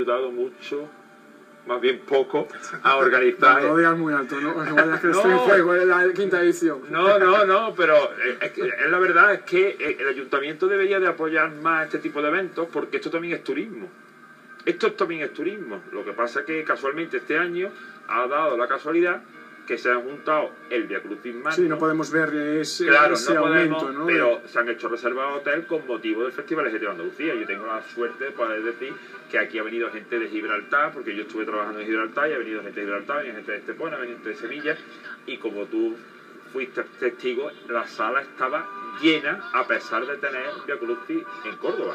ayudado mucho, más bien poco, a organizar. No lo digas muy alto, ¿no? No vayas que No. estoy en fuego en la quinta edición. No, no, no, pero eh, es, que, es la verdad es que eh, el ayuntamiento debería de apoyar más este tipo de eventos porque esto también es turismo. Esto también es turismo. Lo que pasa es que casualmente este año ha dado la casualidad que se han juntado el Via Crucis Magno. Sí, no podemos ver ese, Claro, ese no aumento, podemos, ¿no? pero se han hecho reservas hotel con motivo del Festival LGTB de Andalucía. Yo tengo la suerte de poder decir que aquí ha venido gente de Gibraltar, porque yo estuve trabajando en Gibraltar y ha venido gente de Gibraltar, y gente de Estepona, ha venido gente de Sevilla, y como tú fuiste testigo, la sala estaba llena a pesar de tener Via Crucis en Córdoba.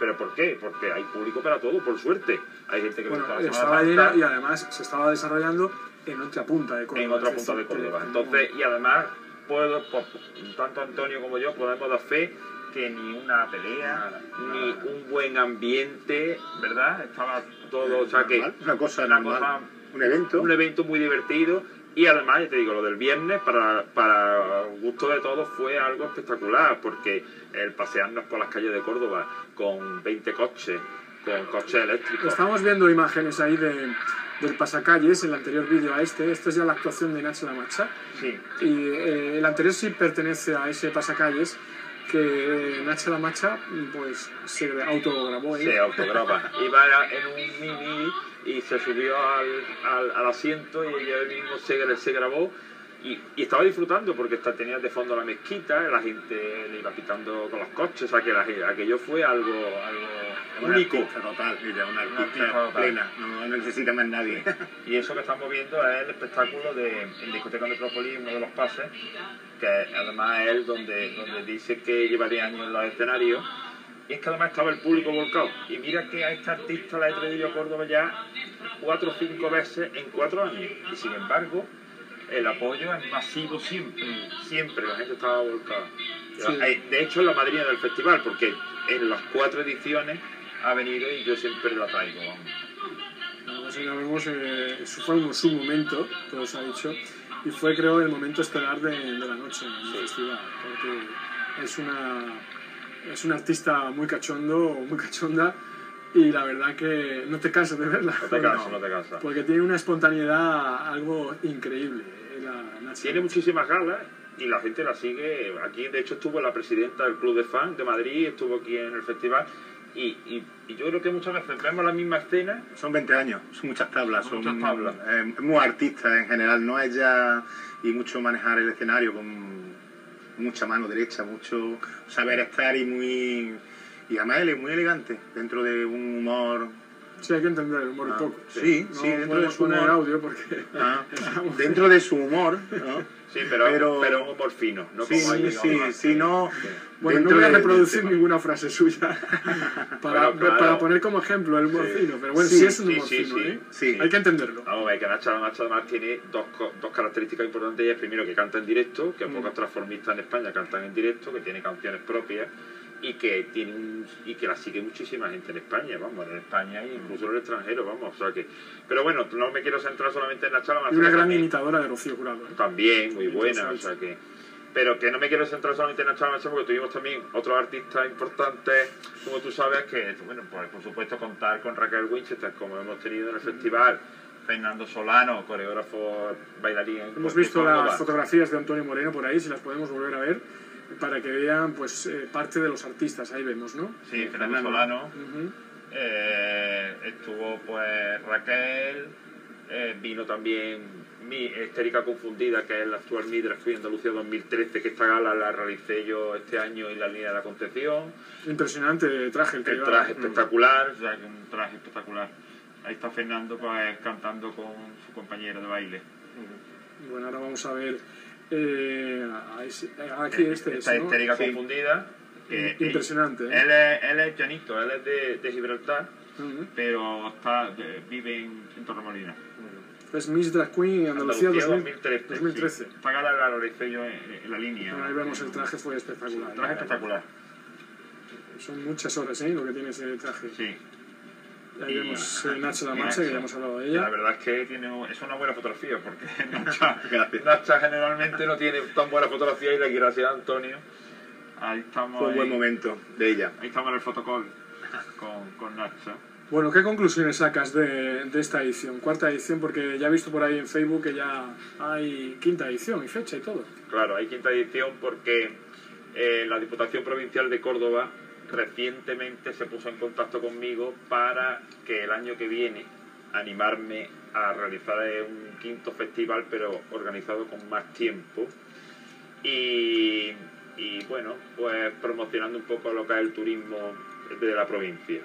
¿Pero por qué? Porque hay público para todo, por suerte. Hay gente que Bueno, estaba llena y además se estaba desarrollando en otra punta de Córdoba. en otra punta de Córdoba. Entonces, y además, puedo, pues, tanto Antonio como yo podemos dar fe que ni una pelea, ni un buen ambiente, ¿verdad? Estaba todo, o sea que una cosa una normal, cosa- un evento. un evento muy divertido y además, ya te digo, lo del viernes para, para gusto de todos fue algo espectacular porque el pasearnos por las calles de Córdoba con 20 coches, con coches eléctricos. Estamos viendo imágenes ahí de, del pasacalles, el anterior vídeo a este. Esto es ya la actuación de Nacho La Macha. Sí, Y eh, el anterior sí pertenece a ese pasacalles que eh, Nacho La Macha pues, se autograbó ahí. se autograba. Iba en un mini y se subió al, al, al asiento y ella mismo se, se grabó y, y estaba disfrutando porque está, tenía de fondo la mezquita, la gente le iba pitando con los coches, o sea que la- aquello fue algo, algo único. total, una artista plena, no necesita más nadie. Y eso que estamos viendo es el espectáculo de en Discoteca Metrópolis, uno de los pases, que además es el donde, donde dice que llevaría años en los escenarios. Y es que además estaba el público volcado. Y mira que a esta artista la he traído a Córdoba ya cuatro o cinco veces en cuatro años. Y sin embargo, el apoyo es masivo siempre. Siempre la gente estaba volcada. Sí. De hecho, es la madrina del festival, porque en las cuatro ediciones ha venido y yo siempre la traigo. pues ya vemos, eh, fue un- su momento, todo se ha dicho, y fue creo el momento estelar de, de la noche en el festival, porque es una, es una artista muy cachondo, o muy cachonda, y la verdad que no te cansas de verla. No te cansas, no te cansas. Porque tiene una espontaneidad algo increíble. eh, La, Nacha. Tiene muchísimas galas y la gente la sigue. Aquí, de hecho, estuvo la presidenta del Club de Fans de Madrid, estuvo aquí en el festival. Y, y, y yo creo que muchas veces vemos la misma escena. Son 20 años, son muchas tablas, Son son muchas tablas. eh, muy artistas en general, no es ya y mucho manejar el escenario con mucha mano derecha, mucho saber estar y muy y además él es muy elegante dentro de un humor Sí, hay que entender el humor un Ah, poco. sí, no sí, dentro de su humor. audio porque... ah, dentro de su humor, ¿no? Sí, pero, Pero- pero, un humor fino, ¿no? Sí, Como ahí, sí, sí, no. Bueno, no voy a reproducir ninguna frase suya para, Bueno, claro. para poner como ejemplo el humor Sí. fino, pero bueno, Sí, sí, es un sí, humor sí, fino, sí, ¿eh? sí. Hay que entenderlo. Vamos a ver que Nacha, Nacha además tiene dos, dos características importantes. Ella es primero que canta en directo, que Mm. pocas transformistas en España cantan en directo, que tiene canciones propias y que tiene un- y que la sigue muchísima gente en España, vamos, en España e incluso en el extranjero, vamos, o sea que... Pero bueno, no me quiero centrar solamente en la Y una gran también- imitadora de Rocío Jurado. ¿eh? también muy buena, o sea que pero que no me quiero centrar solamente en Nacho Macha porque tuvimos también otros artistas importantes, como tú sabes, que bueno, pues por supuesto contar con Raquel Winchester como hemos tenido en el festival, Fernando Solano, coreógrafo bailarín. Hemos visto Córdoba. las fotografías de Antonio Moreno por ahí, si las podemos volver a ver, para que vean pues eh, parte de los artistas, ahí vemos, ¿no? Sí, Fernando Fernando. Solano. Eh, estuvo pues Raquel, eh, vino también mi Estérica Confundida, que es la actual Midra Fui Andalucía 2013, que esta gala la realicé yo este año en la línea de la Concepción. Impresionante traje el que El traje espectacular, o sea, un traje espectacular. Ahí está Fernando pues, cantando con su compañera de baile. Bueno, ahora vamos a ver eh, eh, aquí este es, Esta ¿no? Estérica Sí. Confundida. que Impresionante, Él, ¿eh? él es, él es llanito, él es de, de Gibraltar, pero está, vive en, en Torremolinos. Es Miss Drag Queen Andalucía, 2000 2013. 2013. sí. Esta gala la yo en, en la línea. Bueno, ahí vemos el traje, fue espectacular. El traje espectacular, Son muchas horas, ¿eh? Lo que tiene ese traje. sí. Ahí Y- vemos eh, Nacho La Mancha, que ya hemos hablado de La ella. verdad es que tiene, es una buena fotografía, porque Nacha, generalmente no tiene tan buena fotografía y la gracias a Antonio. Ahí estamos. Fue un buen ahí. momento de ella. Ahí estamos en el fotocall con, con Nacha. Bueno, ¿qué conclusiones sacas de, de esta edición? Cuarta edición, porque ya he visto por ahí en Facebook que ya hay quinta edición y fecha y todo. Claro, hay quinta edición porque eh, la Diputación Provincial de Córdoba recientemente se puso en contacto conmigo para que el año que viene animarme a realizar eh, un quinto festival, pero organizado con más tiempo. Y, y bueno, pues promocionando un poco lo que es el turismo de la provincia.